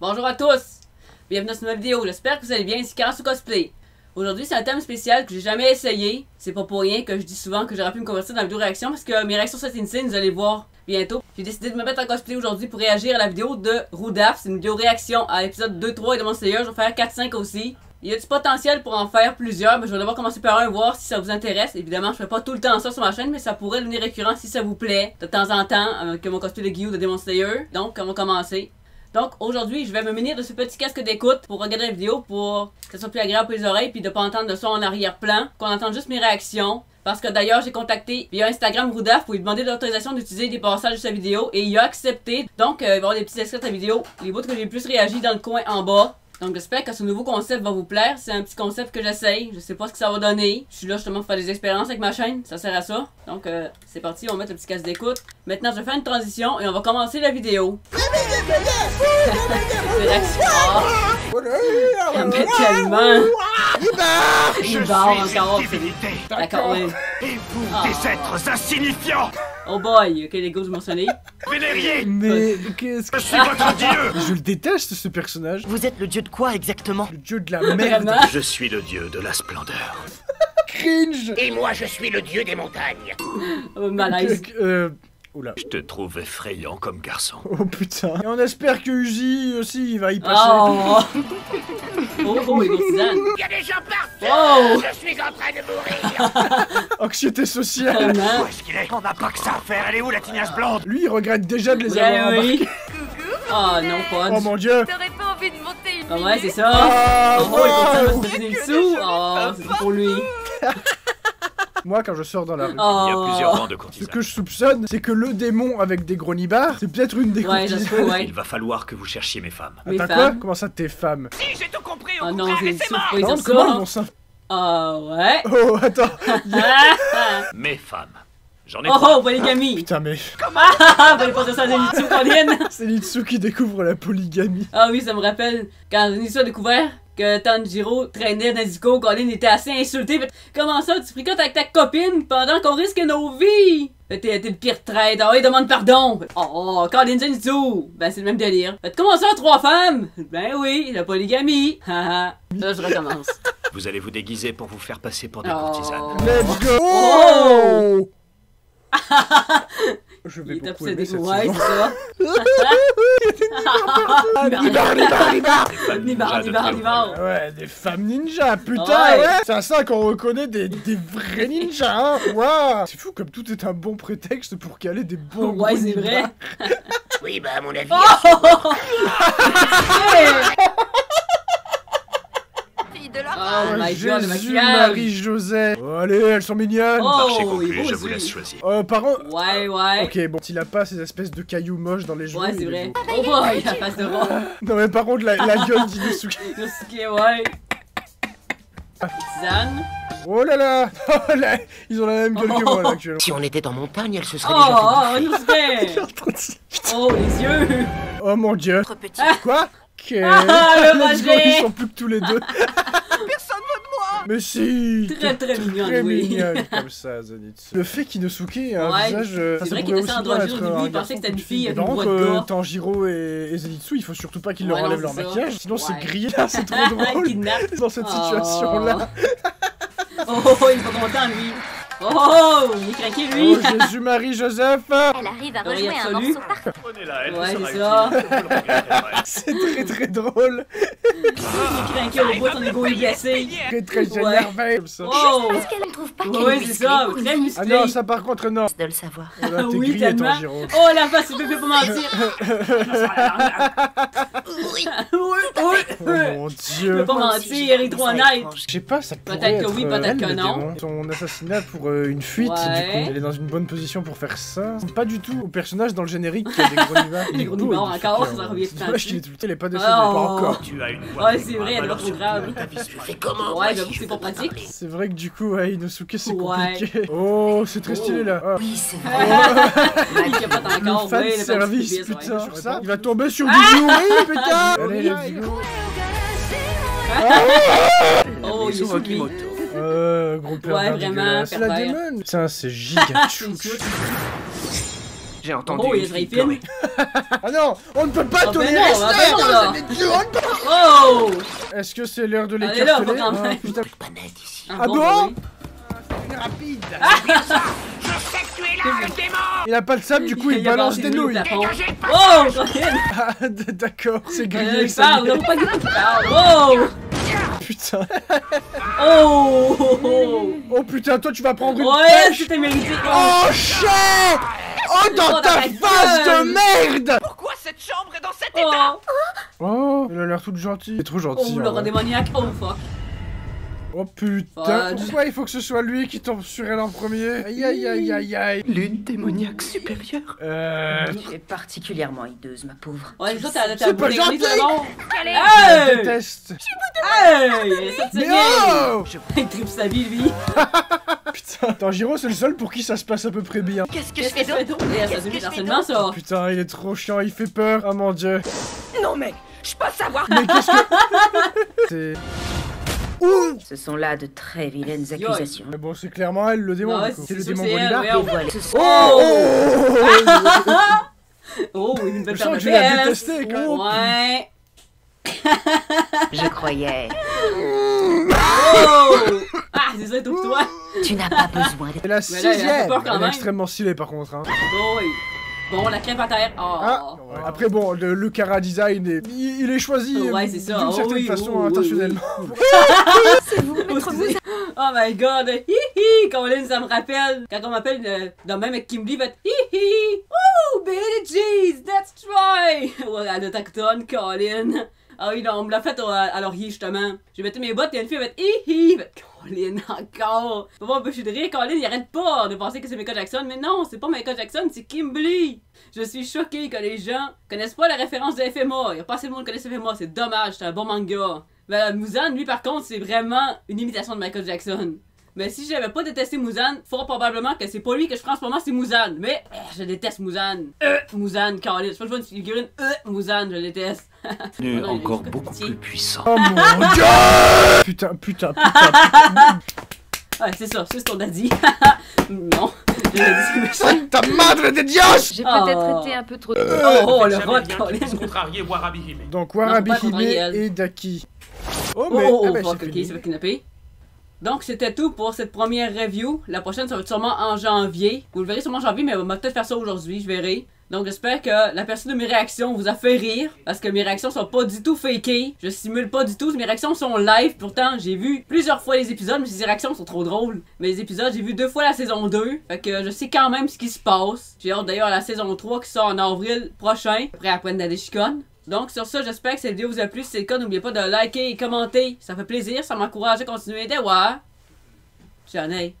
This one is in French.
Bonjour à tous! Bienvenue dans cette nouvelle vidéo, j'espère que vous allez bien, c'est Carasso Cosplay. Aujourd'hui, c'est un thème spécial que j'ai jamais essayé. C'est pas pour rien que je dis souvent que j'aurais pu me convertir dans la vidéo réaction parce que mes réactions sont insane, vous allez voir bientôt. J'ai décidé de me mettre en cosplay aujourd'hui pour réagir à la vidéo de Roudaf. C'est une vidéo réaction à l'épisode 2-3 et de mon Slayer. Je vais faire 4-5 aussi. Il y a du potentiel pour en faire plusieurs, mais je vais devoir commencer par un, voir si ça vous intéresse. Évidemment, je fais pas tout le temps ça sur ma chaîne, mais ça pourrait devenir récurrent si ça vous plaît, de temps en temps, avec mon cosplay de Guillaume de Demon Slayer. Donc, on va commencer. Donc aujourd'hui, je vais me munir de ce petit casque d'écoute pour regarder la vidéo, pour que ça soit plus agréable pour les oreilles, puis de pas entendre de son en arrière-plan, qu'on entende juste mes réactions. Parce que d'ailleurs, j'ai contacté via Instagram Roudaf pour lui demander l'autorisation d'utiliser des passages de sa vidéo et il a accepté. Donc, euh, il va y avoir des petits extraits de sa vidéo, les bouts que j'ai plus réagi dans le coin en bas. Donc j'espère que ce nouveau concept va vous plaire. C'est un petit concept que j'essaye. Je sais pas ce que ça va donner. Je suis là justement pour faire des expériences avec ma chaîne. Ça sert à ça. Donc euh, c'est parti, on va mettre le petit casque d'écoute. Maintenant je vais faire une transition et on va commencer la vidéo. c'est réaction. Ça me met tellement. Il barre encore. D'accord, oui. Et vous, des êtres insignifiants Oh boy, ok les gars, je m'en. Vénériez Mais qu'est-ce que Je suis votre dieu Je le déteste ce personnage. Vous êtes le dieu de quoi exactement Le dieu de la merde. Je suis le dieu de la splendeur. Cringe. Et moi, je suis le dieu des montagnes. Oh, malaise. Euh. Oula. Je te trouve effrayant comme garçon. Oh putain. Et on espère que Uzi aussi il va y passer. Oh Oh oh. Il y a des gens partout. Oh Je suis en train de mourir. Anxiété sociale. Vraiment. Où est-ce qu'il est? On n'a pas que ça à faire, elle est où la tignasse blonde? Lui il regrette déjà de les avoir Ouais, embarqués. oui. Oh non, pas Oh mon dieu. T'aurais pas envie de monter une Ah ouais, c'est ça. Oh, oh, il à se donner le sous. Oh, c'est pour lui. Moi quand je sors dans la rue. Il y a Oh. plusieurs rangs de Ce courtisanes. que je soupçonne, c'est que le démon avec des gros nibards, c'est peut-être une des Ouais, peut, ouais. Il va falloir que vous cherchiez mes femmes. Mes Attends quoi femmes. Comment ça t'es femme Si, j'ai tout compris. Au Oh non, contraire, c'est comment ils vont s'inf- Ah ouais. Oh attends. Ah, Mes femmes. J'en ai Oh trois. oh, polygamie. Putain mais Ah, fallait pas dire ça à Zenitsu, c'est Litsu qui découvre la polygamie. Ah oui, ça me rappelle quand Zenitsu a découvert que Tanjiro traînait dans Zuko, Colin était assez insulté. Fait, Comment ça, tu fricotes avec ta copine pendant qu'on risque nos vies? Fait, T'es le pire traître. Ah oui, demande pardon. Fait, Oh, oh, Colin Zenitsu. Ben, c'est le même délire. Fait, comment ça, trois femmes? Ben oui, la polygamie. Haha. Là, je recommence. Vous allez vous déguiser pour vous faire passer pour des Oh. courtisanes. Let's go Oh Je vais Il beaucoup obsédé. aimer cette Ouais, saison. Nibar, nibar, nibar. Nibar, nibar, nibar. Ouais, des femmes ninjas, putain, Ouais. ouais. C'est à ça qu'on reconnaît des, des vrais ninjas, hein. Waouh C'est fou comme tout est un bon prétexte pour caler des bons Ouais, c'est vrai. Oui, bah, à mon avis. fille de la Oh my god, le Jésus, maquillage. Marie-Joseph. Oh, allez, elles sont mignonnes. Marché Oh, conclu, il est je beau, vous laisse choisir. Euh, par contre... Ouais, ouais. Ok, bon, il a pas ces espèces de cailloux moches dans les joues. Ouais, c'est est vrai. beau. Oh boy, la face de roi. Non, mais par contre, la, la gueule d'Inosuke. Yosuke, ouais. Tisane. Oh là là Oh là, Ils ont la même gueule que moi, là, actuellement. Si on était en montagne, elle se serait Oh, déjà oh, Yosuke. Oh, les yeux. Oh mon dieu Trop petit. Quoi? Ok. Ah, le rejet. Ils sont plus que tous les deux. Personne veut de moi Mais si Très, très mignonne, Très oui. mignonne comme ça, Zenitsu. Le fait qu'Inosuke ait un Ouais. visage... euh, C'est vrai qu'il était androgyne être au début, un il pensait que c'était une fille avec une de euh. Tanjiro et, et Zenitsu, il faut surtout pas qu'ils leur Ouais, enlèvent leur ça. maquillage, sinon c'est grillé là, c'est trop drôle dans cette Oh. situation-là. Oh, il est pas content, lui. Oh, il est craqué, lui. Oh Jésus-Marie Joseph Elle arrive à rejouer un morceau parfait. Prenez-la, elle Ouais, c'est ça. le. C'est très très drôle, Il est craqué au bout, son ego est blessé. très très Ouais. énervé comme ça. Oh. Parce qu'elle ne trouve pas qu'elle Ouais, est c'est ça, très Ah musclé. non, ça par contre non. de le savoir. Oh là, t'es Oui, tellement. Oh, la face, il peut plus pas mentir. oui, Oh oui. mon Il dieu. peut pas mentir, il est trop honnête. Je sais pas, ça pourrait Peut-être que oui, euh, peut-être elle, que le non. Son assassinat pour euh, une fuite, Ouais. du coup, elle est dans une bonne position pour faire ça. Pas du tout au personnage dans le générique qui a des beau, nibards il est encore, ça revient C'est tout le dommage temps qu'il est tout le temps, il est pas Oh. pas encore. Tu as une voix Ouais, c'est vrai, elle grave, est trop alors grave. comment Ouais, j'avoue que c'est je pas pratique. C'est vrai que du coup, ouais, Inosuke, c'est Ouais. compliqué. Oh, c'est très stylé là. Ah. Oui, c'est vrai. Encore, Le fan service, putain. ouais. Sur ça, il va tomber sur du oui, putain. Allez, let's go. Oh, il est. Euh, gros pervers Ouais, vraiment, dégueulasse. La démon. Putain, c'est giga C'est. J'ai entendu Oh, il Dreyfus. pleurer. Ah non, on ne peut pas Ah, tolérer ben ah, ben non, c'est Oh! Est-ce que c'est l'heure de Allez, là, l'écarteler Ah, même. putain, Pas net ici. Ah bon oui. c'est rapide Je sais que tu es là, le démon Il a pas de sable, du coup il a balance des nouilles Oh! Ah, d'accord, c'est Euh, grillé, il ça parle, est. pas. Oh! Putain. Oh! Oh! Oh putain, toi tu vas prendre une Ouais, pêche c'était mérité. Oh shit Oh dans dans ta face de merde Pourquoi cette chambre est dans cet état? Oh! Oh, elle a l'air toute gentille. Elle est trop gentille. Oh, le vrai. démoniaque. Oh, fuck. Oh putain, Fudge. pourquoi il faut que ce soit lui qui tombe sur elle en premier Aïe aïe aïe aïe aïe. Lune démoniaque supérieure Euh... Tu es particulièrement hideuse, ma pauvre. Ouais, ça, t'as C'est pas gentil. monde. Je déteste. Hey! Mais oh Il tripe sa vie, lui. Putain, Tanjiro c'est le seul pour qui ça se passe à peu près bien. Qu'est-ce que tu fais? Eh, Ça se vit harcèlement, ça. Putain, il est trop chiant, il fait peur. Oh mon dieu. Non mais, je peux savoir. Mais qu'est-ce que... Ouh Ce sont là de très vilaines accusations. Mais bon, c'est clairement elle le démon. Ouais, du coup. c'est le démon sont Oh, Oh! oh, Oh, une belle Je sens que je vais la fesses. détester, quand même. Ouais. Je croyais. Oh! Ah, c'est ça, tout que toi. Tu n'as pas besoin de... C'est la sixième. Elle est extrêmement stylée par contre. Hein. Oui. Bon, la crêpe à terre. Oh. Ah, après bon, le, le Cara Design, est- il, il est choisi Ouais, euh, c'est ça. d'une Oh, certaine oui, façon oh, oui, intentionnellement. C'est vous, maître. Oh my god, hi hi, Colin, ça me rappelle quand on m'appelle euh, dans le même avec Kimberly, fait hi hi, woo, Billy Jeez, let's try. Voilà, l'autochtone, Colin. Ah oui, on me l'a fait au- à laurier justement. J'ai metté mes bottes et une fille fait hi hi, Colin encore. Faut pas m'empêcher de rire, Colin, il arrête pas de penser que c'est Michael Jackson, mais non, c'est pas Michael Jackson, c'est Kimberly. Je suis choqué que les gens connaissent pas la référence de FMA. Y a pas assez de monde qui connaît FMA, c'est dommage, c'est un bon manga. Ben, Muzan, lui, par contre, c'est vraiment une imitation de Michael Jackson. Mais si j'avais pas détesté Muzan, fort probablement que c'est pas lui que je prends en ce moment, c'est Muzan. Mais euh, je déteste Muzan. Euh, Muzan, Caroline. Je sais pas, je vois une figurine. Euh, Muzan, je déteste. Encore beaucoup petit. plus puissant. Oh mon dieu Putain, putain, putain. Ouais, c'est ça, c'est ce qu'on a dit. non, je l'ai dit, mais ça. Ta madre de Dios J'ai Oh. peut-être été un peu trop... Oh, oh, le Jamais vote, bien Colin. qu'ils puissent contrarier Warabi Hime. Donc Non, Warabi pas contre Hime Ariel. et Daki. Oh Oh, mais... oh, ah oh, Donc, c'était tout pour cette première review. La prochaine, ça va être sûrement en janvier. Vous le verrez sûrement en janvier, mais on va peut-être faire ça aujourd'hui, je verrai. Donc, j'espère que la personne de mes réactions vous a fait rire. Parce que mes réactions sont pas du tout fakées. Je simule pas du tout. Mes réactions sont live. Pourtant, j'ai vu plusieurs fois les épisodes, mais ces réactions sont trop drôles. Mais les épisodes, j'ai vu deux fois la saison 2. Fait que je sais quand même ce qui se passe. J'ai hâte d'ailleurs à la saison 3 qui sort en avril prochain. Après la pointe d'Adeshikon. Donc sur ça, j'espère que cette vidéo vous a plu. Si c'est le cas, n'oubliez pas de liker et commenter. Ça fait plaisir, ça m'encourage à continuer de voir. J'en ai.